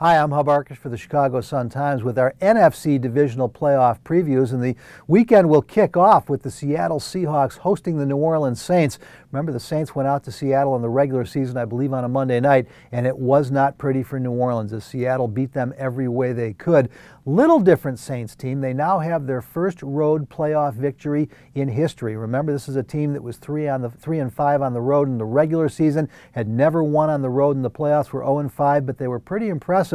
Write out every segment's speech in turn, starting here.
Hi, I'm Hub Arkush for the Chicago Sun-Times with our NFC divisional playoff previews. And the weekend will kick off with the Seattle Seahawks hosting the New Orleans Saints. Remember, the Saints went out to Seattle in the regular season, I believe, on a Monday night, and it was not pretty for New Orleans as Seattle beat them every way they could. Little different Saints team. They now have their first road playoff victory in history. Remember, this is a team that was three on the three and five on the road in the regular season, had never won on the road in the playoffs, were 0 and 5, but they were pretty impressive,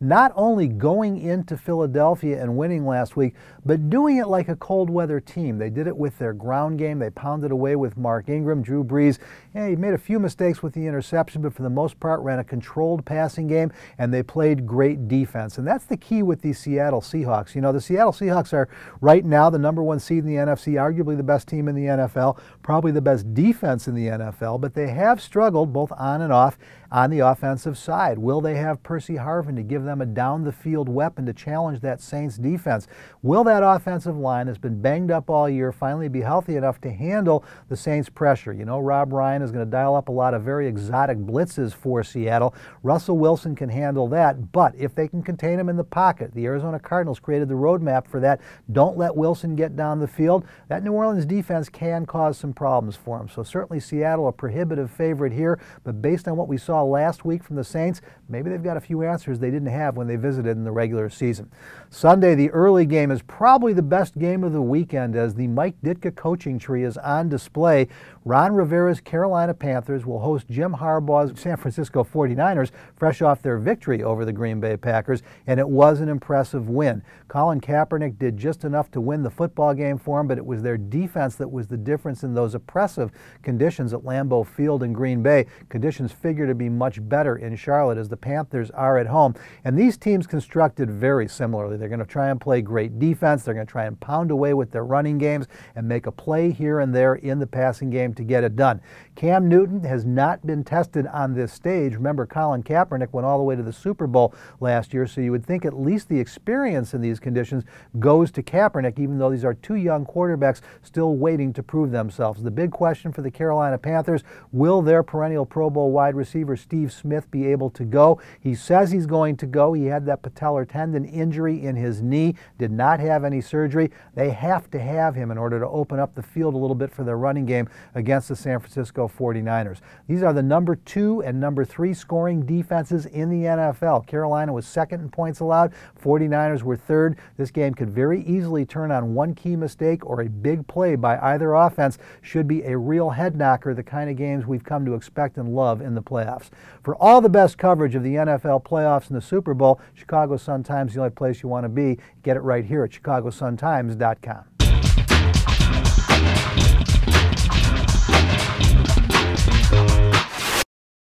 not only going into Philadelphia and winning last week, but doing it like a cold weather team. They did it with their ground game. They pounded away with Mark Ingram, Drew Brees. Yeah, he made a few mistakes with the interception, but for the most part ran a controlled passing game, and they played great defense. And that's the key with Seattle Seattle Seahawks. You know, the Seattle Seahawks are right now the number one seed in the NFC, arguably the best team in the NFL, probably the best defense in the NFL, but they have struggled both on and off on the offensive side. Will they have Percy Harvin to give them a down the field weapon to challenge that Saints defense? Will that offensive line that's been banged up all year finally be healthy enough to handle the Saints pressure? You know, Rob Ryan is going to dial up a lot of very exotic blitzes for Seattle. Russell Wilson can handle that, but if they can contain him in the pocket, the Arizona Cardinals created the roadmap for that. Don't let Wilson get down the field. That New Orleans defense can cause some problems for him. So certainly Seattle a prohibitive favorite here, but based on what we saw last week from the Saints, maybe they've got a few answers they didn't have when they visited in the regular season. Sunday, the early game is probably the best game of the weekend as the Mike Ditka coaching tree is on display. Ron Rivera's Carolina Panthers will host Jim Harbaugh's San Francisco 49ers, fresh off their victory over the Green Bay Packers, and it was an impressive win. Colin Kaepernick did just enough to win the football game for him, but it was their defense that was the difference in those oppressive conditions at Lambeau Field in Green Bay. Conditions figure to be much better in Charlotte as the Panthers are at home. And these teams constructed very similarly. They're going to try and play great defense. They're going to try and pound away with their running games and make a play here and there in the passing game to get it done. Cam Newton has not been tested on this stage. Remember, Colin Kaepernick went all the way to the Super Bowl last year, so you would think at least the experience in these conditions goes to Kaepernick, even though these are two young quarterbacks still waiting to prove themselves. The big question for the Carolina Panthers will their perennial Pro Bowl wide receiver Steve Smith be able to go. He says he's going to go. He had that patellar tendon injury in his knee, did not have any surgery. They have to have him in order to open up the field a little bit for their running game against the San Francisco 49ers. These are the number two and number three scoring defenses in the NFL. Carolina was second in points allowed, 49ers were third. This game could very easily turn on one key mistake or a big play by either offense. Should be a real head knocker, the kind of games we've come to expect and love in the playoffs. For all the best coverage of the NFL playoffs and the Super Bowl, Chicago Sun-Times the only place you want to be. Get it right here at chicagosuntimes.com.